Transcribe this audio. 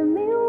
the mirror.